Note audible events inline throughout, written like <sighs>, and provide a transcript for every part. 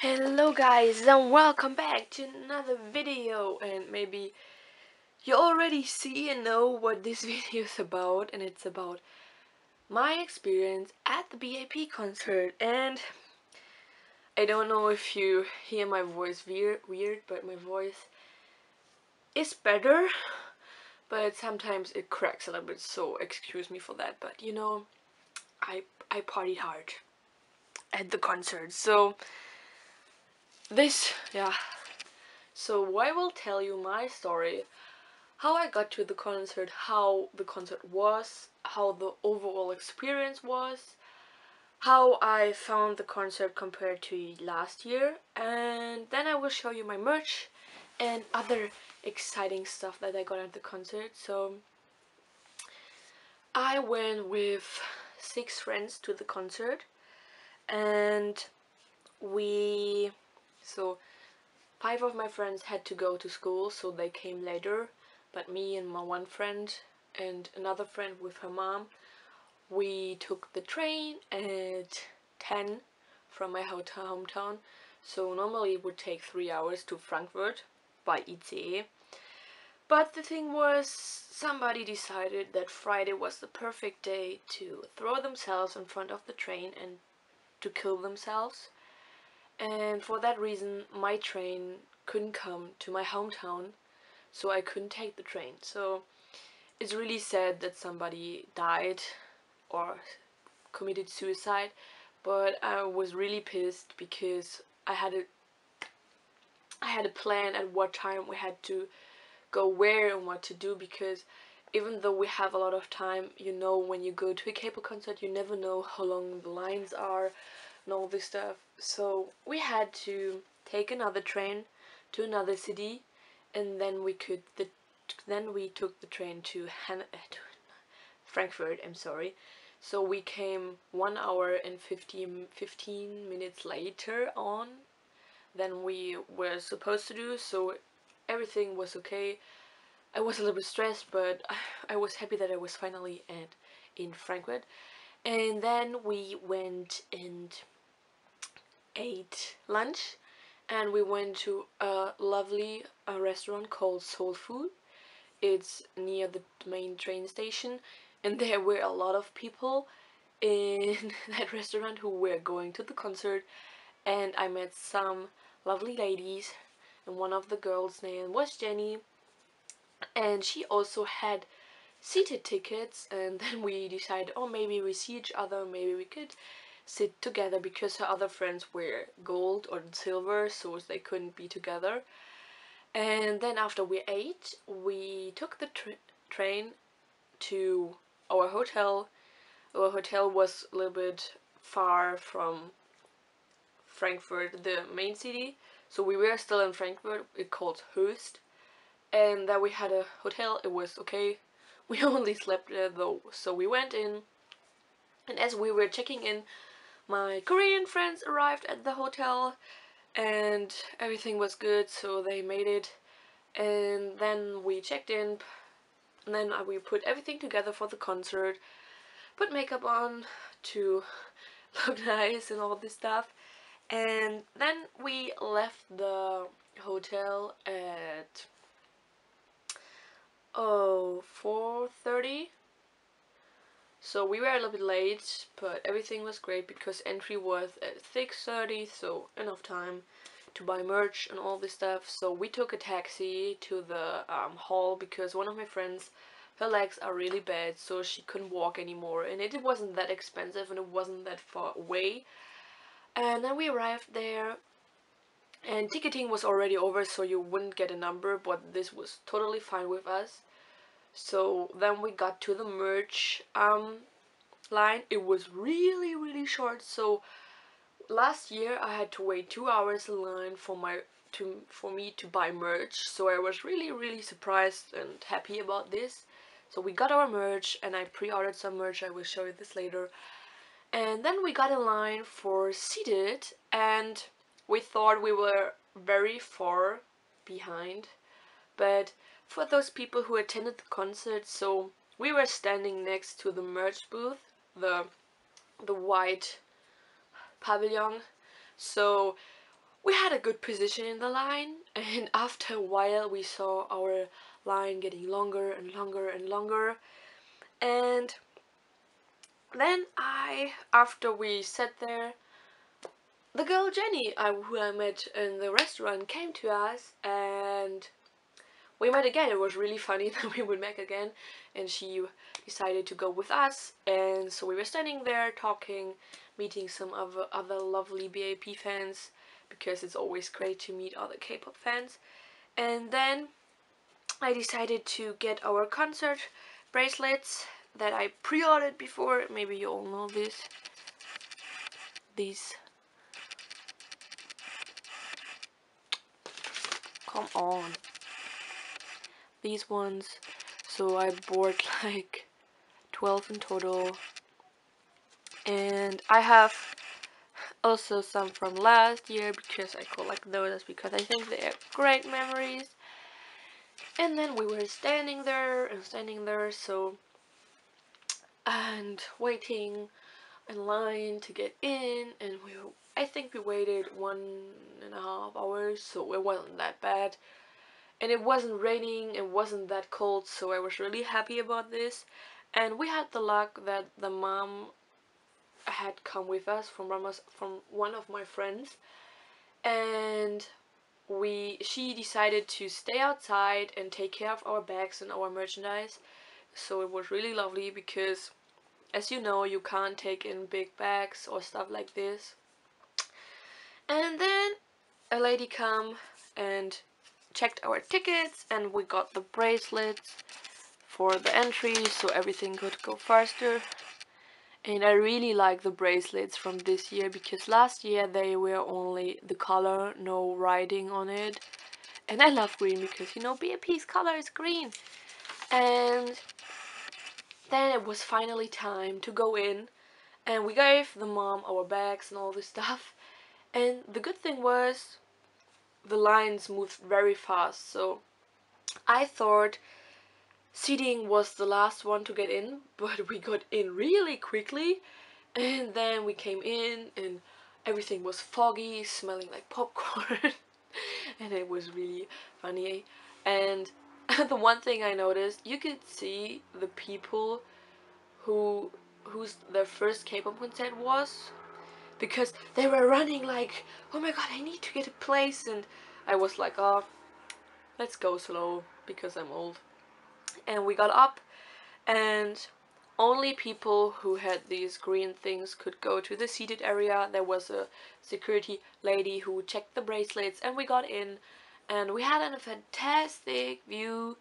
Hello guys and welcome back to another video. And maybe you already see and know what this <laughs> video is about and it's about my experience at the BAP concert. And I don't know if you hear my voice weird, weird but my voice is better but sometimes it cracks a little bit so excuse me for that. But you know I, I partied hard at the concert. So this yeah. So I will tell you my story how I got to the concert how the concert was how the overall experience was how I found the concert compared to last year and then I will show you my merch and other exciting stuff that I got at the concert. So I went with six friends to the concert and we so five of my friends had to go to school so they came later. But me and my one friend and another friend with her mom we took the train at 10 from my hotel hometown. So normally it would take three hours to Frankfurt by ICE but the thing was somebody decided that Friday was the perfect day to throw themselves in front of the train and to kill themselves and for that reason my train couldn't come to my hometown so I couldn't take the train. So it's really sad that somebody died or committed suicide but I was really pissed because I had a I had a plan at what time we had to go where and what to do because even though we have a lot of time you know when you go to a K-pop concert you never know how long the lines are and all this stuff. So we had to take another train to another city and then we could the then we took the train to, Han uh, to Frankfurt I'm sorry. So we came one hour and 15, 15 minutes later on than we were supposed to do so everything was okay. I was a little bit stressed but I, <sighs> I was happy that I was finally at in Frankfurt. And then we went and ate lunch and we went to a lovely uh, restaurant called Soul Food. It's near the main train station and <laughs> there were a lot of people in <laughs> that restaurant who were going to the concert and I met some lovely ladies and one of the girls name was Jenny and she also had seated tickets and <laughs> then we decided oh maybe we see each other maybe we could sit together because her other friends were gold or silver so they couldn't be together. And then after we ate we took the tra train to our hotel. Our hotel was a little bit far from Frankfurt the main city so we were still in Frankfurt. It called Höchst. And then we had a hotel it was okay. <laughs> We only slept there though. So we went in and as we were checking in my Korean friends arrived at the hotel and everything was good so they made it. And then we checked in and then we put everything together for the concert put makeup on to <laughs> look nice and all this stuff. And then we left the hotel at oh 4.30 so we were a little bit late, but everything was great because entry was at 6.30, so enough time to buy merch and all this stuff. So we took a taxi to the um, hall because one of my friends, her legs are really bad, so she couldn't walk anymore. And it, it wasn't that expensive and it wasn't that far away. And then we arrived there and ticketing was already over so you wouldn't get a number but this was totally fine with us so then we got to the merch um, line. It was really really short. So last year I had to wait two hours in line for my to for me to buy merch. So I was really really surprised and happy about this. So we got our merch and I pre-ordered some merch. I will show you this later. And then we got in line for seated and we thought we were very far behind but for those people who attended the concert. So we were standing next to the merch booth the the white pavilion. So we had a good position in the line and <laughs> after a while we saw our line getting longer and longer and longer. And then I after we sat there the girl Jenny I, who I met in the restaurant came to us and we met again. It was really funny <laughs> that we would meet again and she decided to go with us and so we were standing there talking meeting some other other lovely BAP fans because it's always great to meet other K-pop fans. And then I decided to get our concert bracelets that I pre-ordered before. Maybe you all know this these. Come on these ones. So I bought <laughs> like 12 in total. And I have also some from last year because I collect those because I think they are great memories. And then we were standing there and standing there so and waiting in line to get in and we I think we waited one and a half hours so it wasn't that bad and it wasn't raining it wasn't that cold so I was really happy about this. And we had the luck that the mom had come with us from Ramos from one of my friends. And we she decided to stay outside and take care of our bags and our merchandise. So it was really lovely because as you know you can't take in big bags or stuff like this. And then a lady come and checked our tickets and we got the bracelets for the entry so everything could go faster and I really like the bracelets from this year because last year they were only the color, no writing on it. And I love green because, you know, BAP's color is green. And then it was finally time to go in and we gave the mom our bags and all this stuff. And the good thing was the lines moved very fast. So I thought seating was the last one to get in <laughs> but we got in really quickly. And then we came in and everything was foggy smelling like popcorn. <laughs> And it was really funny. And <laughs> the one thing I noticed you could see the people who whose their first K-pop concert was because they were running like oh my god I need to get a place and I was like oh let's go slow because I'm old. And we got up and only people who had these green things could go to the seated area. There was a security lady who checked the bracelets and we got in and we had a fantastic view.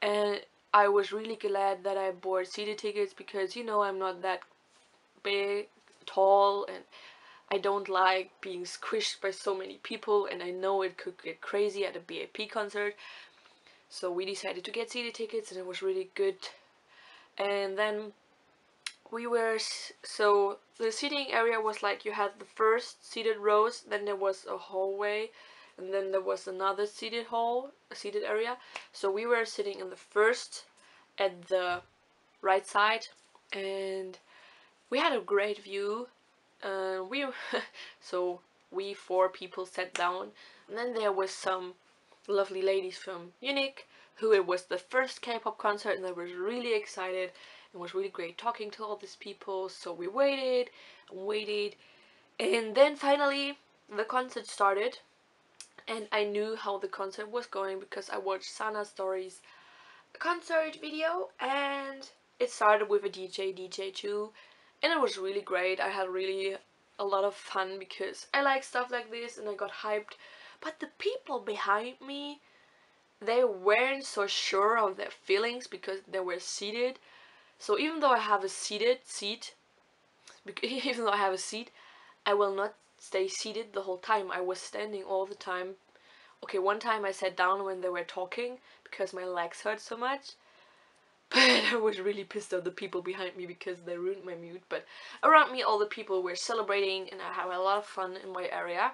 And I was really glad that I bought seated tickets because you know I'm not that big, tall and I don't like being squished by so many people and I know it could get crazy at a BAP concert. So we decided to get seated tickets and it was really good. And then we were so the seating area was like you had the first seated rows then there was a hallway and then there was another seated hall a seated area. So we were sitting in the first at the right side and we had a great view uh, we <laughs> so we four people sat down and then there was some lovely ladies from Munich who it was the first K-pop concert and I was really excited and was really great talking to all these people so we waited and waited and then finally the concert started and I knew how the concert was going because I watched Sana Stories concert video and it started with a DJ, DJ2 and it was really great. I had really a lot of fun because I like stuff like this and I got hyped but the people behind me, they weren't so sure of their feelings because they were seated. So even though I have a seated seat, <laughs> even though I have a seat, I will not stay seated the whole time. I was standing all the time. Okay, one time I sat down when they were talking because my legs hurt so much. <laughs> I was really pissed at the people behind me because they ruined my mood. But around me, all the people were celebrating and I had a lot of fun in my area.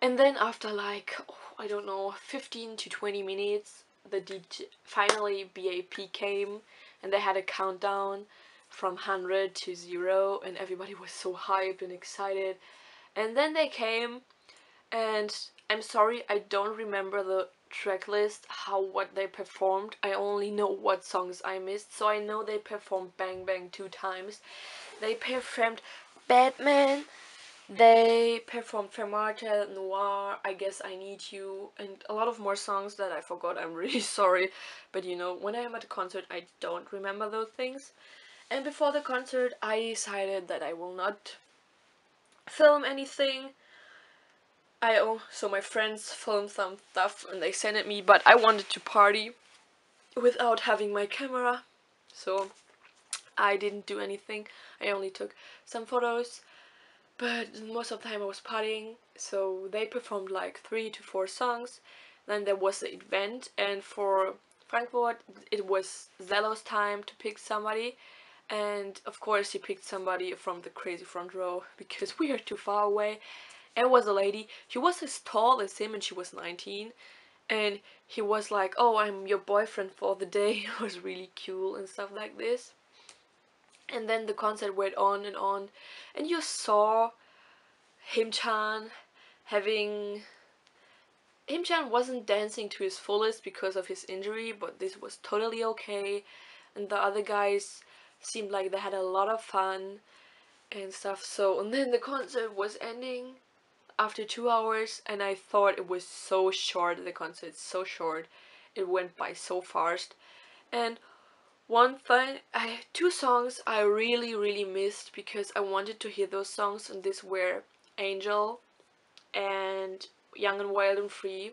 And then after like, oh, I don't know, 15 to 20 minutes, the DJ, finally BAP came and they had a countdown from 100 to 0 and everybody was so hyped and excited and then they came and I'm sorry I don't remember the track list how what they performed I only know what songs I missed so I know they performed Bang Bang two times they performed Batman they performed Fermata, Noir, I Guess I Need You, and a lot of more songs that I forgot. I'm <laughs> really sorry. But you know, when I am at a concert, I don't remember those things. And before the concert, I decided that I will not film anything. I oh, so my friends filmed some stuff and they sent it me, but I wanted to party without having my camera. So I didn't do anything. I only took some photos but most of the time I was partying so they performed like three to four songs then there was the event and for Frankfurt it was Zelo's time to pick somebody and of course he picked somebody from the crazy front row <laughs> because we are too far away it was a lady. She was as tall as him and she was 19 and he was like oh I'm your boyfriend for the day. <laughs> It was really cool and stuff like this. And then the concert went on and on. And you saw Himchan having Himchan wasn't dancing to his fullest because of his injury but this was totally okay. And the other guys seemed like they had a lot of fun and stuff. So <laughs> and then the concert was ending after two hours and I thought it was so short the concert so short. It went by so fast. And one thing, I two songs I really really missed because I wanted to hear those songs and this were Angel and Young and Wild and Free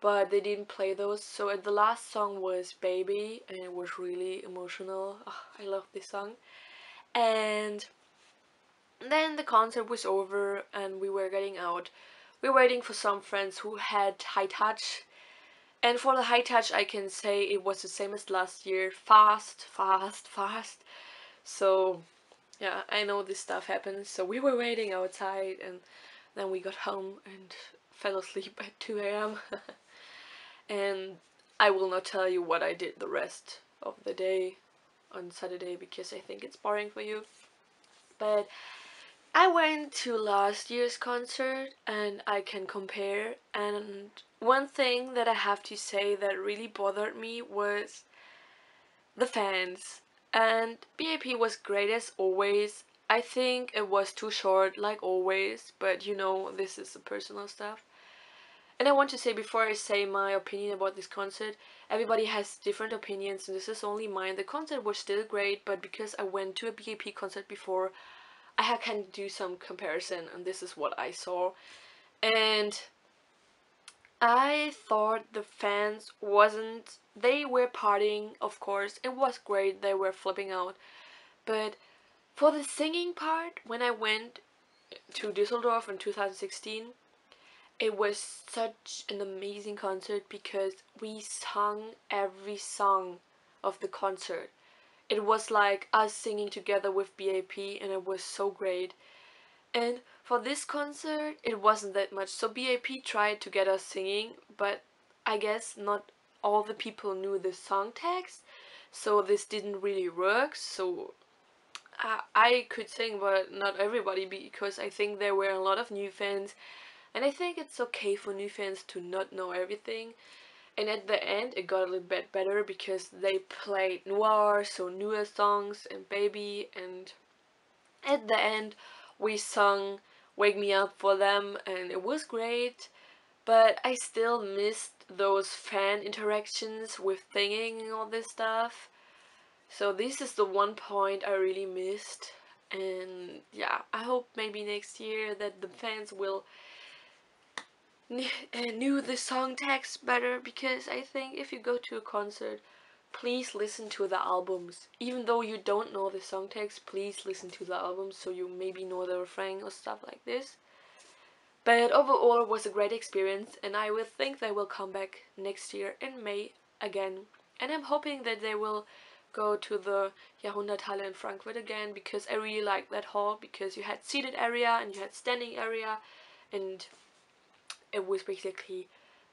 but they didn't play those. So the last song was Baby and it was really emotional. Oh, I love this song. And then the concert was over and we were getting out we were waiting for some friends who had high touch and for the high touch, I can say it was the same as last year. Fast, fast, fast. So, yeah, I know this stuff happens. So we were waiting outside and then we got home and <laughs> fell asleep at 2 a.m. <laughs> and I will not tell you what I did the rest of the day on Saturday because I think it's boring for you. But I went to last year's concert and I can compare and one thing that I have to say that really bothered me was the fans and BAP was great as always. I think it was too short like always but you know this is personal stuff. And I want to say before I say my opinion about this concert everybody has different opinions and this is only mine. The concert was still great but because I went to a BAP concert before I can do some comparison and this is what I saw. And I thought the fans wasn't they were partying of course. It was great they were flipping out. But for the singing part when I went to Düsseldorf in 2016 it was such an amazing concert because we sung every song of the concert it was like us singing together with BAP and it was so great. And for this concert, it wasn't that much. So BAP tried to get us singing, but I guess not all the people knew the song text, so this didn't really work. So I, I could sing, but not everybody because I think there were a lot of new fans, and I think it's okay for new fans to not know everything and at the end it got a little bit better because they played noir so newer songs and baby and at the end we sung wake me up for them and it was great but I still missed those fan interactions with singing and all this stuff. So this is the one point I really missed and yeah I hope maybe next year that the fans will <laughs> knew the song text better because I think if you go to a concert please listen to the albums. Even though you don't know the song text please listen to the albums so you maybe know the refrain or stuff like this. But overall it was a great experience and I will think they will come back next year in May again. And I'm hoping that they will go to the Jahrhunderthalle in Frankfurt again because I really like that hall because you had seated area and you had standing area and it was basically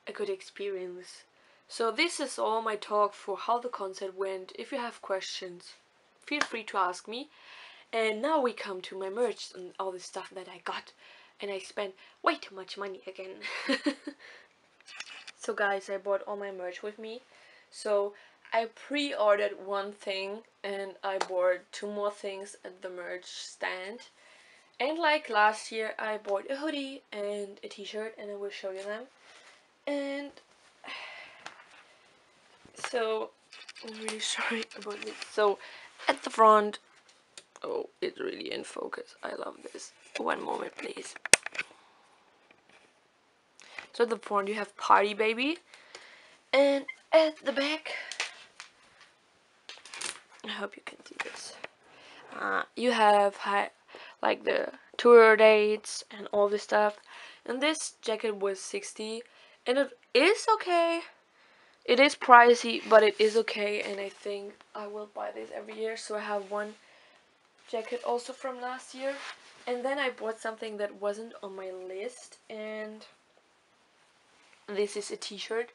a good experience. So this is all my talk for how the concert went. If you have questions, feel free to ask me. and now we come to my merch and all the stuff that I got and I spent way too much money again <laughs> so guys I bought all my merch with me so I pre-ordered one thing and I bought two more things at the merch stand and like last year I bought a hoodie and a t-shirt and I will show you them. And <sighs> so I'm really <laughs> sorry about this. So at the front oh it's really in focus. I love this. One moment please. So at the front you have party baby. And at the back I hope you can see this. Uh, you have high, like the tour dates and all this stuff. And this jacket was 60 and it is okay. It is pricey but it is okay and I think I will buy this every year. So I have one jacket also from last year. And then I bought something that wasn't on my list and this is a t-shirt.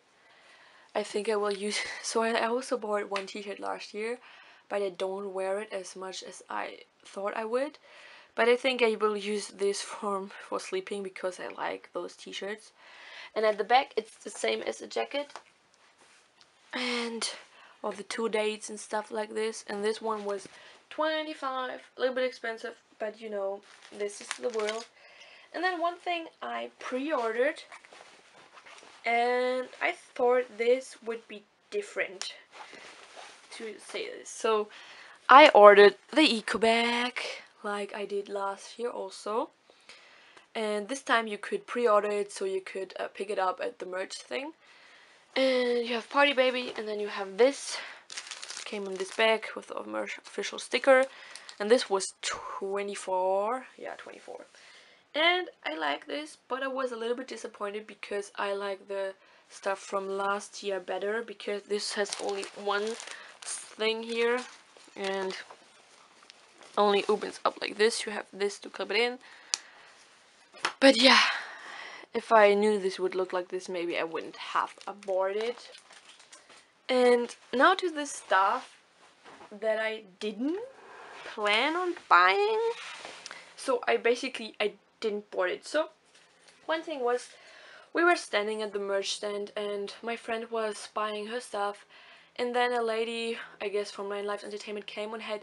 I think I will use <laughs> so I also bought one t-shirt last year but I don't wear it as much as I thought I would but I think I will use this <laughs> form for sleeping because I like those t-shirts. And at the back it's the same as the jacket. And all the two dates and stuff like this. And this one was 25 a little bit expensive but you know this is the world. And then one thing I pre-ordered and I thought this would be different to say this. So I ordered the eco bag like I did last year also. And this time you could pre-order it so you could uh, pick it up at the merch thing. And you have party baby and then you have this. Came in this bag with the merch official sticker. And this was 24 yeah 24 and I like this but I was a little bit disappointed because I like the stuff from last year better because this has only one thing here. And only opens up like this you have this to clip it in. But yeah if I knew this would look like this maybe I wouldn't have aborted. And now to the stuff that I didn't plan on buying. So I basically I didn't board it. So one thing was we were standing at the merch stand and my friend was buying her stuff. And then a lady I guess from Nine Lives Entertainment came and had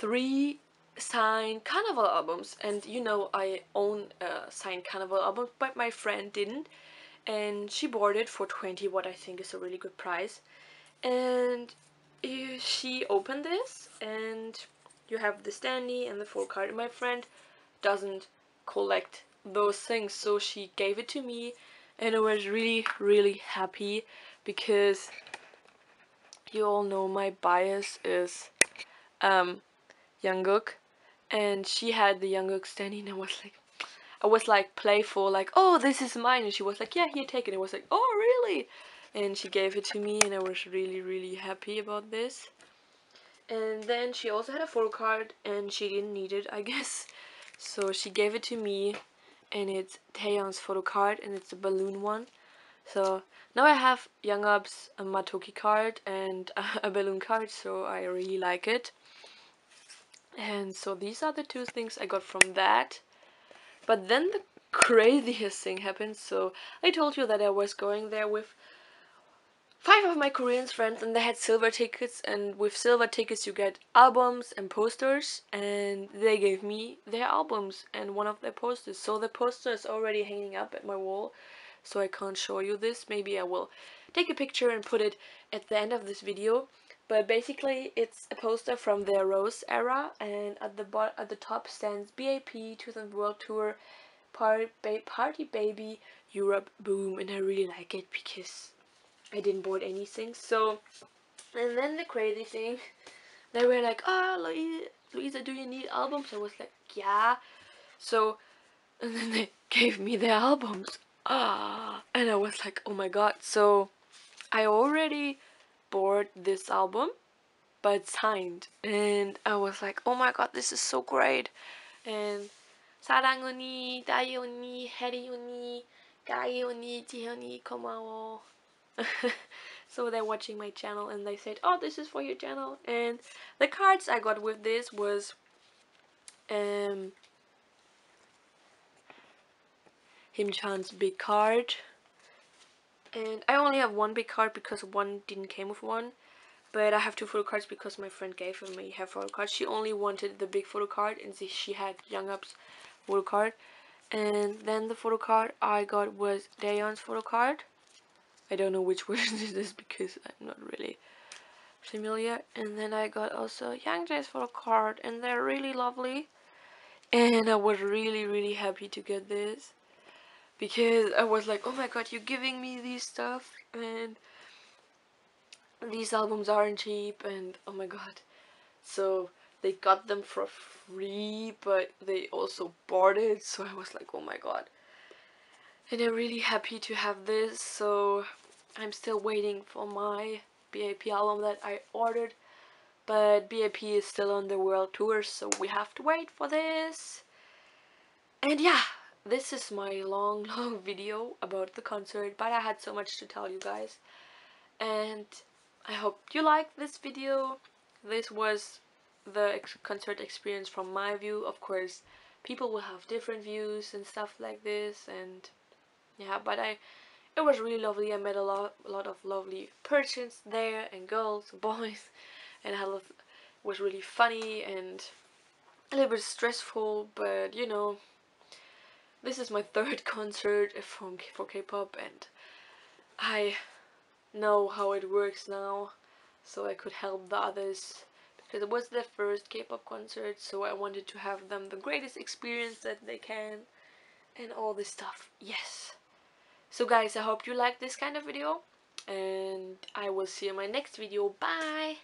three signed carnival albums and you know I own a signed carnival album but my friend didn't and she bought it for 20 what I think is a really good price. And she opened this and you have the standee and the full card. My friend doesn't collect those things so she gave it to me and I was really really happy because you all know my bias is um Yongguk and she had the Yongguk standing and was like I was like playful like oh this is mine and she was like yeah here take it and I was like oh really? And she gave it to me and I was really really happy about this. And then she also had a photo card and she didn't need it I <laughs> guess. So she gave it to me and it's Daehyun's photo card and it's a balloon one. So now I have Youngup's a Matoki card and <laughs> a balloon card so I really like it and so these are the two things I got from that. But then the craziest thing happened. So I told you that I was going there with five of my Korean friends and they had silver tickets. And with silver tickets you get albums and posters and they gave me their albums and one of their posters. So the poster is already hanging up at my wall. So I can't show you this. Maybe I will take a picture and put it at the end of this video but basically it's a poster from the Rose era and at the bottom at the top stands BAP 2000 World Tour Party, ba Party Baby Europe Boom and I really like it because I didn't board anything. So, and then the crazy thing, they were like, oh, Louisa, do you need albums? I was like, yeah. So, <laughs> and then they gave me the albums. Ah, and I was like, oh my god. So, I already bought this album, but signed. And I was like, oh my god, this is so great. And 사랑 언니, 다이 언니, 해리 언니, 가이 언니, 지현이 고마워. <laughs> so they're watching my channel and they said oh this is for your channel and the cards I got with this was um, Him-chan's big card and I only have one big card because one didn't came with one but I have two photo cards because my friend gave me her photo card. She only wanted the big photo card and she had Young Up's photo card. And then the photo card I got was Daehyun's photo card. I don't know which <laughs> version this is because I'm not really familiar. And then I got also Youngjae's photo card and they're really lovely. And I was really really happy to get this because I was like oh my god you're giving me these stuff and these albums aren't cheap and oh my god. So they got them for free but they also bought it so I was like oh my god. And I'm really happy to have this so I'm still waiting for my BAP album that I ordered but BAP is still on the world tour so we have to wait for this. And yeah this is my long <laughs> long video about the concert but I had so much to tell you guys. And I hope you liked this video. This was the ex concert experience from my view. Of course people will have different views and stuff like this and yeah but I it was really lovely. I met a lot a lot of lovely persons there and girls and <laughs> boys and I was really funny and a little bit stressful but you know this is my <laughs> third concert from for K-pop and I know how it works now so I could help the others because it was their first K-pop concert so I wanted to have them the greatest experience that they can and all this stuff. Yes. So guys I hope you like this kind of video and I will see you in my next video. Bye